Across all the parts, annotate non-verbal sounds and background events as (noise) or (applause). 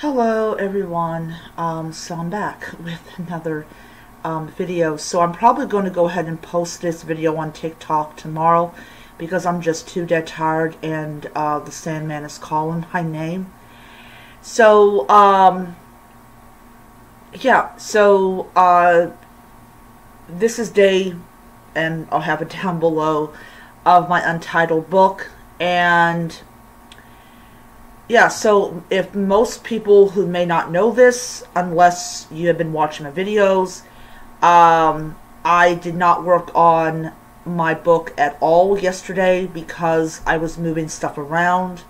Hello everyone, um, so I'm back (laughs) with another um, video. So I'm probably going to go ahead and post this video on TikTok tomorrow because I'm just too dead tired and uh, the Sandman is calling my name. So, um, yeah, so uh, this is day, and I'll have it (laughs) down below, of my untitled book. And yeah, so if most people who may not know this, unless you have been watching my videos, um, I did not work on my book at all yesterday because I was moving stuff around.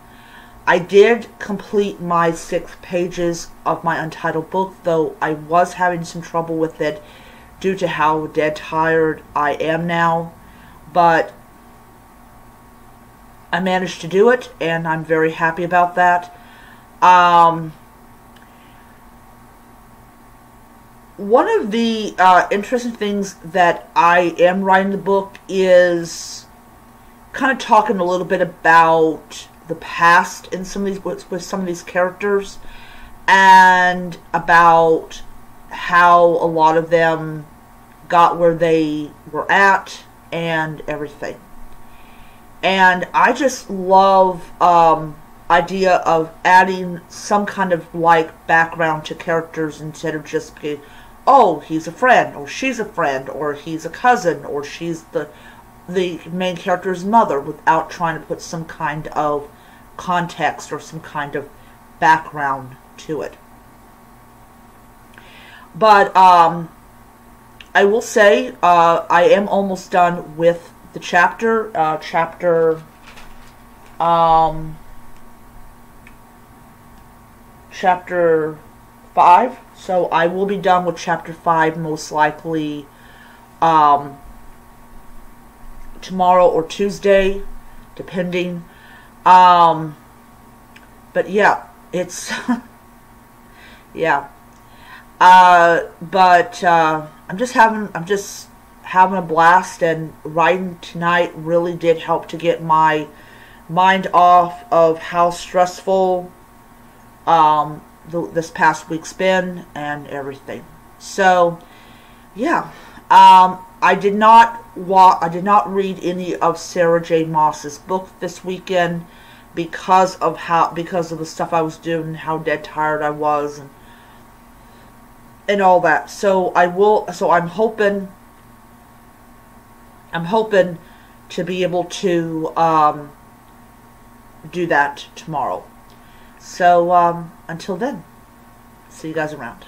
I did complete my six pages of my untitled book, though I was having some trouble with it due to how dead tired I am now. But I managed to do it, and I'm very happy about that. Um, one of the uh, interesting things that I am writing the book is kind of talking a little bit about the past in some of these with, with some of these characters and about how a lot of them got where they were at and everything and I just love um, idea of adding some kind of like background to characters instead of just being, oh, he's a friend, or she's a friend, or he's a cousin, or she's the the main character's mother, without trying to put some kind of context or some kind of background to it. But um, I will say uh, I am almost done with the chapter, uh, chapter, um, chapter 5. So I will be done with chapter 5 most likely um, tomorrow or Tuesday, depending. Um, but yeah, it's, (laughs) yeah. Uh, but uh, I'm just having, I'm just having a blast and writing tonight really did help to get my mind off of how stressful um, the, this past week's been and everything. So, yeah, um, I did not wa- I did not read any of Sarah J. Maas's book this weekend because of how because of the stuff I was doing, how dead tired I was, and and all that. So I will. So I'm hoping I'm hoping to be able to um, do that tomorrow. So um, until then, see you guys around.